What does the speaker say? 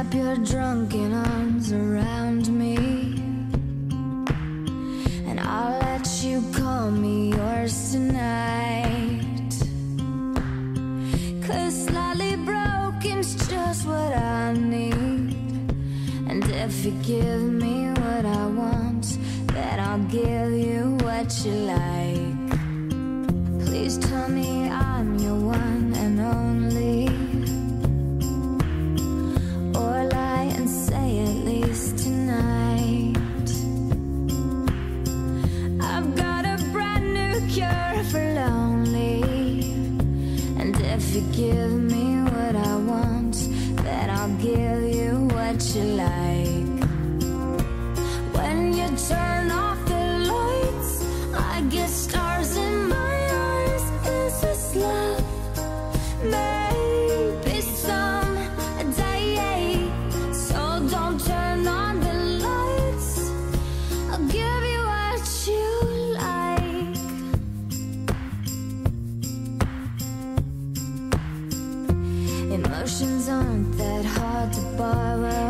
wrap your drunken arms around me. And I'll let you call me yours tonight. Cause slightly broken's just what I need. And if you give me what I want Then I'll give you what you like. Please tell me you like. When you turn off the lights I get stars in my eyes. Is this love? Maybe someday So don't turn on the lights. I'll give you what you like. Emotions aren't that hard to borrow